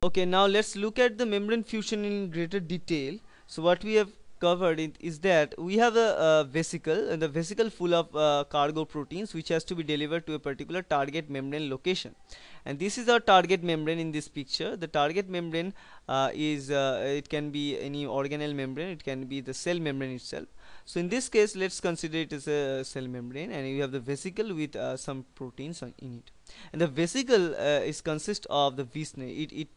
okay now let's look at the membrane fusion in greater detail. So what we have covered is that we have a, a vesicle and the vesicle full of uh, cargo proteins which has to be delivered to a particular target membrane location. And this is our target membrane in this picture. The target membrane uh, is uh, it can be any organelle membrane it can be the cell membrane itself. So in this case let's consider it as a cell membrane and you have the vesicle with uh, some proteins in it. And the vesicle uh, is consist of the V-snare it, it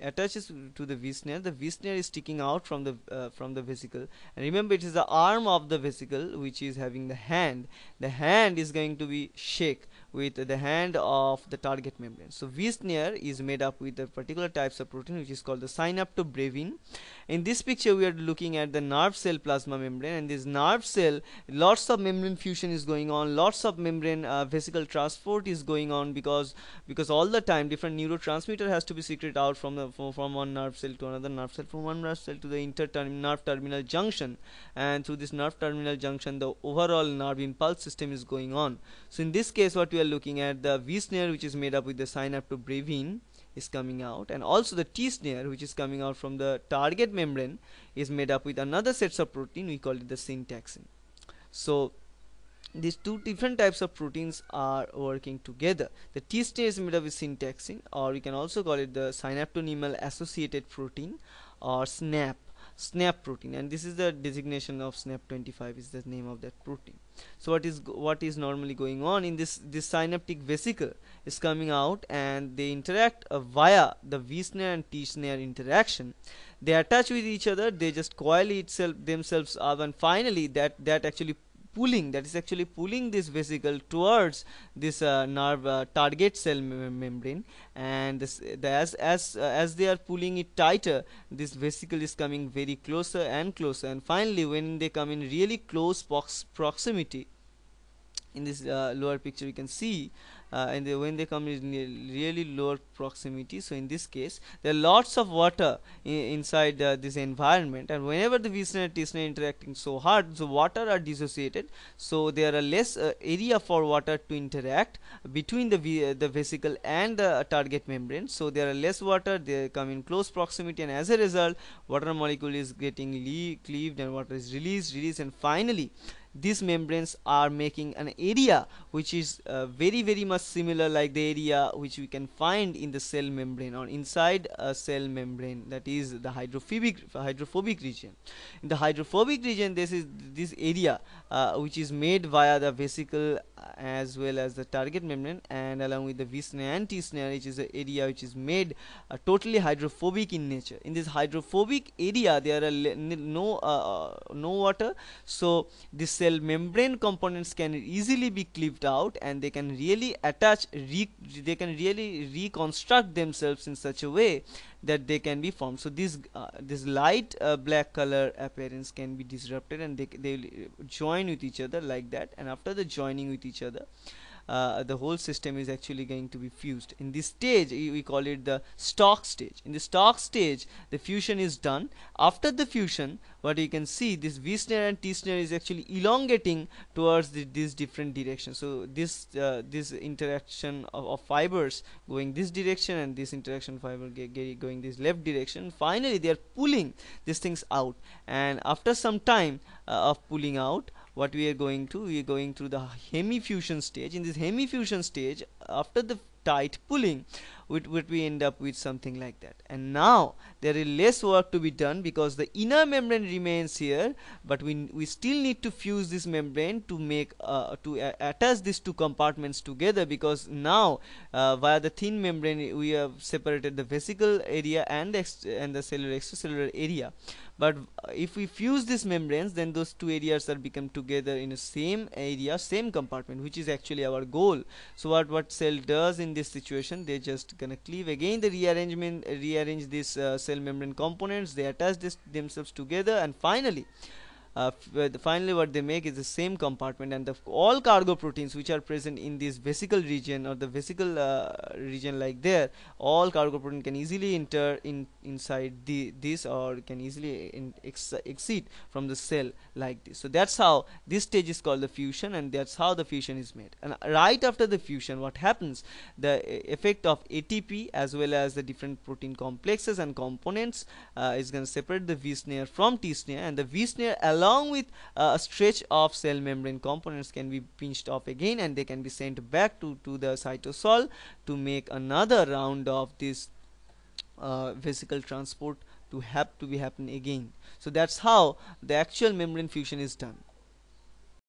attaches to the V-snare the V-snare is sticking out from the uh, from the vesicle. And remember it is the arm of the vesicle which is having the hand. The hand is going to be shake with the hand of the target membrane. So V-snare is made up with a particular types of protein which is called the synaptobrevin. In this picture we are looking at the nerve cell plasma membrane and this nerve cell lots of membrane fusion is going on lots of membrane uh, vesicle transport is going on because because all the time different neurotransmitter has to be secreted out from the from, one nerve cell to another nerve cell from one nerve cell to the inter nerve terminal junction and through this nerve terminal junction the overall nerve impulse system is going on so in this case what we are looking at the V snare which is made up with the synaptobrevin is coming out. And also the T snare which is coming out from the target membrane is made up with another sets of protein. We call it the syntaxin. So these two different types of proteins are working together. The T snare is made up with syntaxin or we can also call it the synaptosomal associated protein or SNAP SNAP protein. And this is the designation of SNAP25 is the name of that protein so what is what is normally going on in this this synaptic vesicle is coming out and they interact uh, via the V snare and T snare interaction. They attach with each other they just coil itself themselves up and finally that that actually pulling that is actually pulling this vesicle towards this uh, nerve uh, target cell membrane. And this, the, as as uh, as they are pulling it tighter this vesicle is coming very closer and closer. And finally when they come in really close proximity in this uh, lower picture you can see uh, and they, when they come in really lower proximity. So in this case there are lots of water inside uh, this environment. And whenever the V-snare and T-snare interacting so hard so water are dissociated. So there are less uh, area for water to interact between the the vesicle and the target membrane. So there are less water they come in close proximity and as a result water molecule is getting cleaved and water is released released and finally these membranes are making an area which is uh, very very much similar like the area which we can find in the cell membrane or inside a cell membrane that is the hydrophobic hydrophobic region. In the hydrophobic region this is this area uh, which is made via the vesicle as well as the target membrane and along with the V snare and T snare which is the area which is made uh, totally hydrophobic in nature. In this hydrophobic area there are no uh, uh, no water. So this cell membrane components can easily be cleaved out and they can really attach they can really reconstruct themselves in such a way that they can be formed. So this uh, this light uh, black color appearance can be disrupted and they they join with each other like that. And after the joining with each other uh, the whole system is actually going to be fused. In this stage we call it the stalks stage. In the stalks stage the fusion is done. After the fusion what you can see this V snare and T snare is actually elongating towards the, these different directions so this uh, this interaction of, of, fibers going this direction and this interaction fiber going this left direction finally they are pulling these things out. And after some time uh, of pulling out what we are going to we are going through the hemifusion stage. In this hemifusion stage after the tight pulling would, would we end up with something like that? And now there is less work to be done because the inner membrane remains here but we, we still need to fuse this membrane to make uh, to uh, attach these two compartments together because now uh, via the thin membrane we have separated the vesicle area and the and the cellular extracellular area. But uh, if we fuse these membranes then those two areas are become together in the same area same compartment which is actually our goal. So what what cell does in this situation they just gonna cleave again the rearrangement rearrange these uh, cell membrane components. They attach this themselves together and finally uh, finally what they make is the same compartment and the all cargo proteins which are present in this vesicle region or the vesicle uh, region like there all cargo protein can easily enter in inside the this or can easily ex exit from the cell like this. So that's how this stage is called the fusion and that's how the fusion is made. And right after the fusion what happens? The effect of ATP as well as the different protein complexes and components uh, is going to separate the V snare from T snare and the V snare along with uh, a stretch of cell membrane components can be pinched off again and they can be sent back to, to the cytosol to make another round of this uh, vesicle transport to have to be happen again. So that's how the actual membrane fusion is done